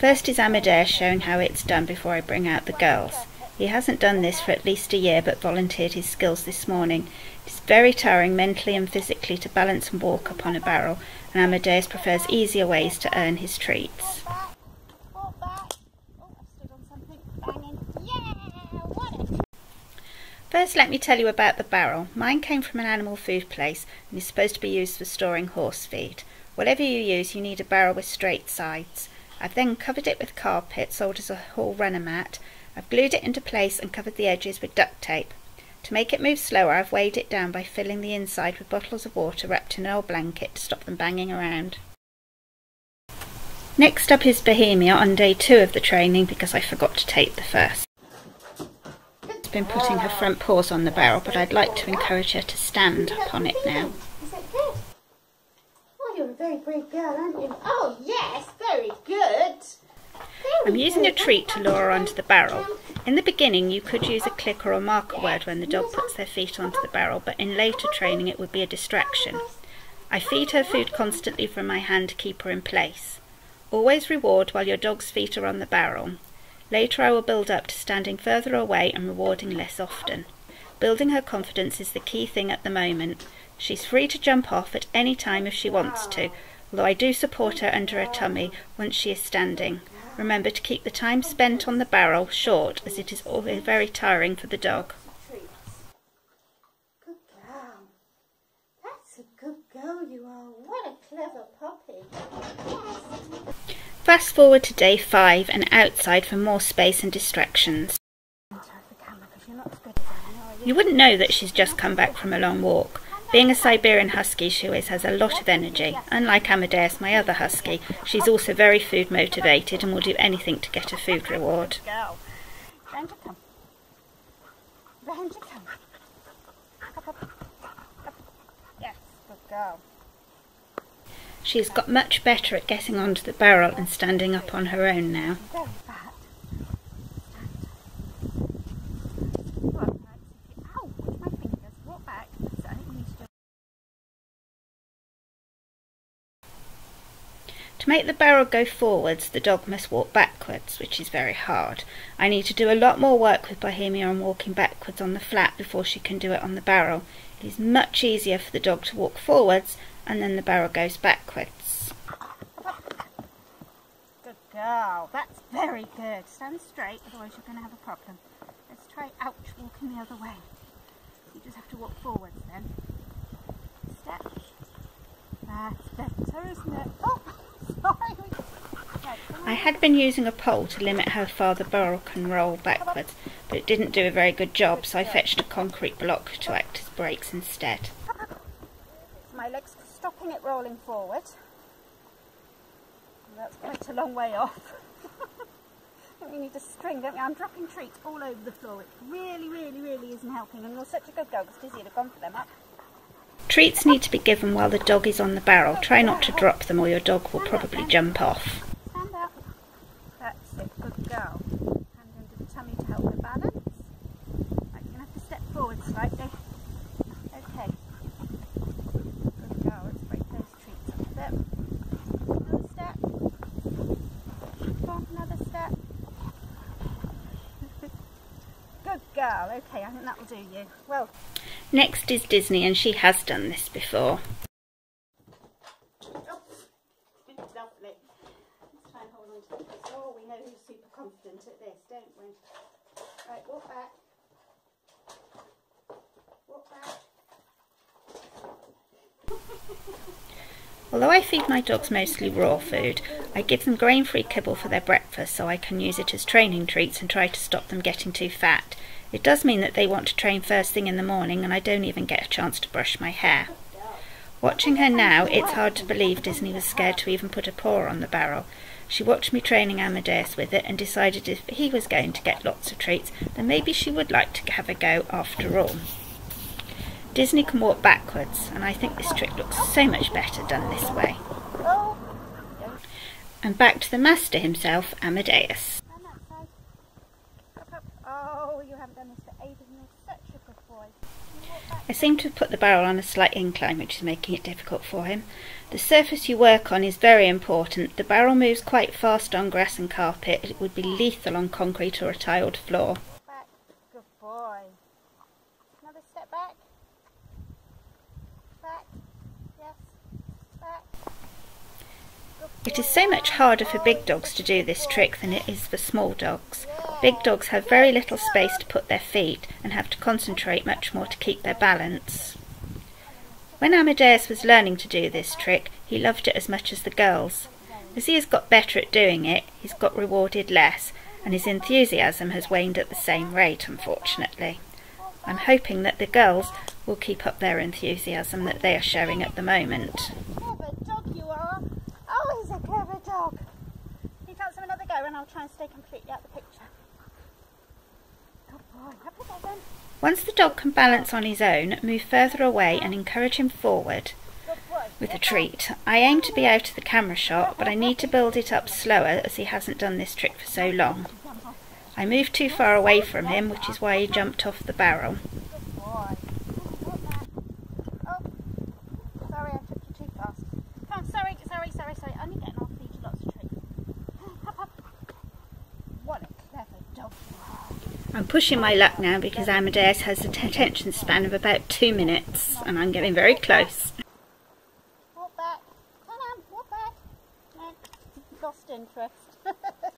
First is Amadeus showing how it's done before I bring out the girls. He hasn't done this for at least a year but volunteered his skills this morning. It's very tiring mentally and physically to balance and walk upon a barrel and Amadeus prefers easier ways to earn his treats. First let me tell you about the barrel. Mine came from an animal food place and is supposed to be used for storing horse feed. Whatever you use you need a barrel with straight sides. I've then covered it with carpet sold as a hall runner mat. I've glued it into place and covered the edges with duct tape. To make it move slower I've weighed it down by filling the inside with bottles of water wrapped in an old blanket to stop them banging around. Next up is Bohemia on day two of the training because I forgot to tape the first. She's been putting her front paws on the barrel but I'd like to encourage her to stand upon it now. Very brave girl, aren't you? Oh, yes, very good. I'm using a treat to lure her onto the barrel. In the beginning you could use a click or a marker word when the dog puts their feet onto the barrel, but in later training it would be a distraction. I feed her food constantly from my hand to keep her in place. Always reward while your dog's feet are on the barrel. Later I will build up to standing further away and rewarding less often. Building her confidence is the key thing at the moment. She's free to jump off at any time if she wants to, although I do support her under her tummy once she is standing. Remember to keep the time spent on the barrel short as it is always very tiring for the dog. Good girl. That's a good girl you are. What a clever puppy. Yes. Fast forward to day five and outside for more space and distractions. You wouldn't know that she's just come back from a long walk. Being a Siberian Husky, she always has a lot of energy. Unlike Amadeus, my other Husky, she's also very food motivated and will do anything to get a food reward. Good. She's got much better at getting onto the barrel and standing up on her own now. Very fat. Stand. Right, right. Ow, watch my fingers. Walk back. So I think we need to do To make the barrel go forwards, the dog must walk backwards, which is very hard. I need to do a lot more work with Bohemia on walking backwards on the flat before she can do it on the barrel. It is much easier for the dog to walk forwards and then the barrel goes backwards. Good girl. That's very good. Stand straight, otherwise you're going to have a problem. Let's try, ouch, walking the other way. You just have to walk forwards then. Step. That's better, isn't it? Oh, I had been using a pole to limit how far the barrel can roll backwards, but it didn't do a very good job, so I fetched a concrete block to act as brakes instead. My legs stopping it rolling forward. That's quite a long way off. I think we need a string, don't we? I'm dropping treats all over the floor. It really, really, really isn't helping. And you're such a good girl it's Dizzy would have gone for them up. Treats need to be given while the dog is on the barrel. Try not to drop them or your dog will probably jump off. Stand up. That's it. Good girl. Hand under the tummy to help her balance. Right, you're going to have to step forward slightly. Okay. Good girl. Let's break those treats up a bit. Another step. Come on, another step. Good girl. Okay, I think that will do you. Well, Next is Disney and she has done this before. Oh, lovely. Let's try and hold on to this. Oh, we know who's super confident at this, don't we? Right, walk back. Walk back. Although I feed my dogs mostly raw food, I give them grain-free kibble for their breakfast so I can use it as training treats and try to stop them getting too fat. It does mean that they want to train first thing in the morning and I don't even get a chance to brush my hair. Watching her now, it's hard to believe Disney was scared to even put a paw on the barrel. She watched me training Amadeus with it and decided if he was going to get lots of treats, then maybe she would like to have a go after all. Disney can walk backwards, and I think this trick looks so much better done this way. And back to the master himself, Amadeus. stand that side. Up, up. Oh, you haven't done this for ages and you're such a good boy. You walk I seem to have put the barrel on a slight incline, which is making it difficult for him. The surface you work on is very important. The barrel moves quite fast on grass and carpet. It would be lethal on concrete or a tiled floor. Back. Good boy. Another step back. Back. Yes. Back. It is so much harder for big dogs to do this trick than it is for small dogs. Big dogs have very little space to put their feet and have to concentrate much more to keep their balance. When Amadeus was learning to do this trick, he loved it as much as the girls. As he has got better at doing it, he's got rewarded less, and his enthusiasm has waned at the same rate, unfortunately. I'm hoping that the girls will keep up their enthusiasm that they are showing at the moment. Clever dog you are. Oh, he's a clever dog. You fancy another go and I'll try and stay completely out of the picture. Boy. Have a go then. Once the dog can balance on his own, move further away and encourage him forward with a treat. I aim to be out of the camera shot, but I need to build it up slower as he hasn't done this trick for so long. I moved too far away from him, which is why he jumped off the barrel. Good boy. Not bad. Oh, sorry, I took you too fast. Come on, sorry, sorry, sorry, sorry. Only getting off, feed you lots of treats. Hop, hop. What a clever dog you are. I'm pushing my luck now because Amadeus has a t- attention span of about two minutes, and I'm getting very close. Walk back. Come on, walk back. Lost interest.